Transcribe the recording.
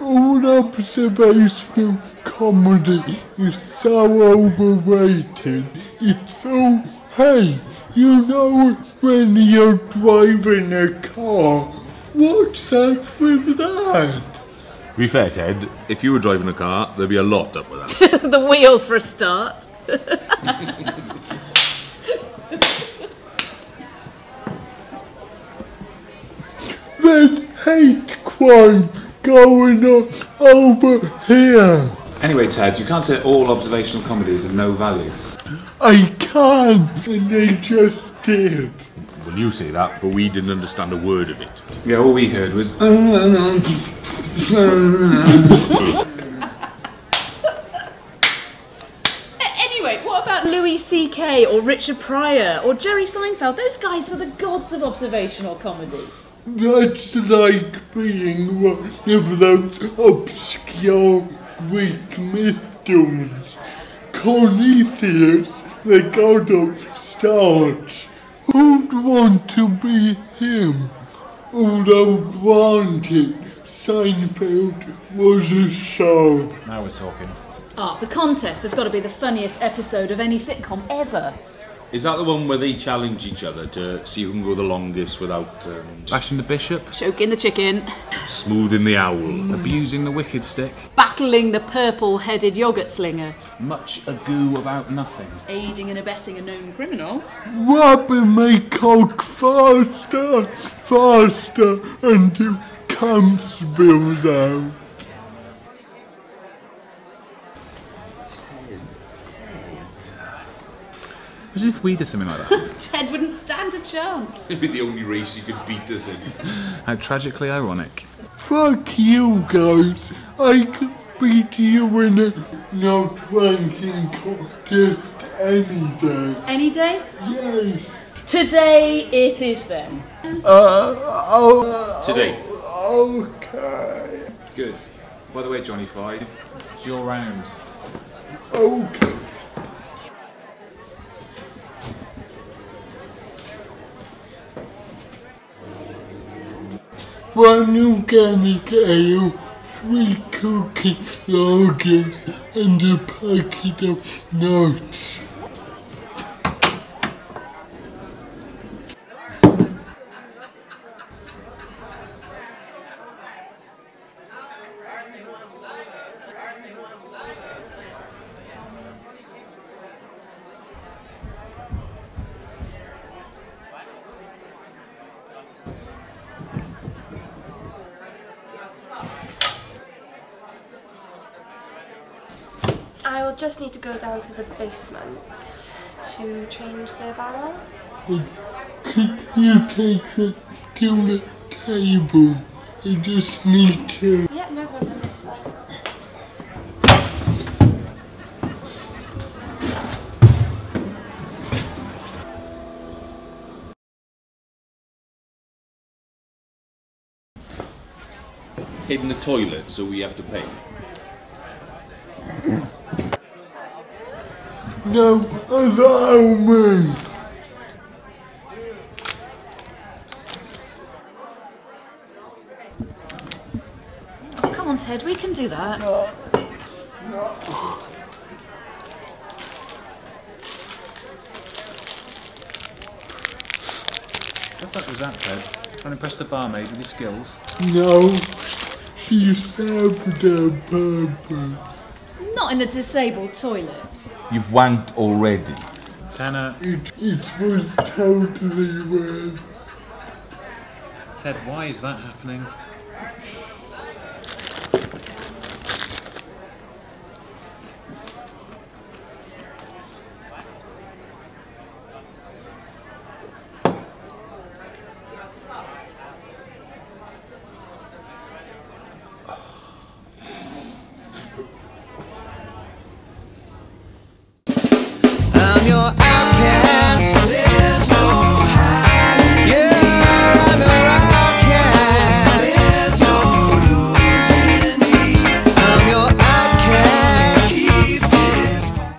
all observational comedy is so overrated. It's so, hey, you know when you're driving a car, what's up with that? To be fair, Ted, if you were driving a car, there'd be a lot up with that. the wheels for a start. There's hate crime going on over here. Anyway, Ted, you can't say all observational comedies is of no value. I can, and they just did. Well, you say that, but we didn't understand a word of it. Yeah, all we heard was. Uh, uh, uh, a- Anyway, what about Louis C.K. or Richard Pryor or Jerry Seinfeld? Those guys are the gods of observational comedy. That's like being one of those obscure Greek mythos. Prometheus, the god of stars. Who'd want to be him? Although granted, Seinfeld was a show. Now we're talking. Ah, the contest has got to be the funniest episode of any sitcom ever. Is that the one where they challenge each other to see who can go the longest without um, Bashing the bishop, Choking the chicken, smoothing the owl? abusing the wicked stick, battling the purple-headed yogurt slinger, much ado about nothing. aiding and abetting a known criminal. Rubbing my cock faster, faster until cum spills out. Imagine if we did something like that. Ted wouldn't stand a chance. It'd be the only race you could beat us in. How tragically ironic. Fuck you guys. I could beat you in a no ranking contest any day. Any day? Yes. Today it is then. Uh, oh, Today. okay. Good. By the way, Johnny Five, it's your round. Okay. One organic ale, three cookie lagers, and a packet of nuts. Just need to go down to the basement to change the barrel. Could you take it to the table? I just need to. Yeah, no problem. In the toilet, so we have to pay. No, allow me. Oh, come on, Ted, we can do that. What the fuck was that, Ted? Trying to impress the barmaid with your skills? No, she served her purpose. Not in the disabled toilet. You've wanked already. Tanner, It, it was totally worth. Ted, why is that happening? Your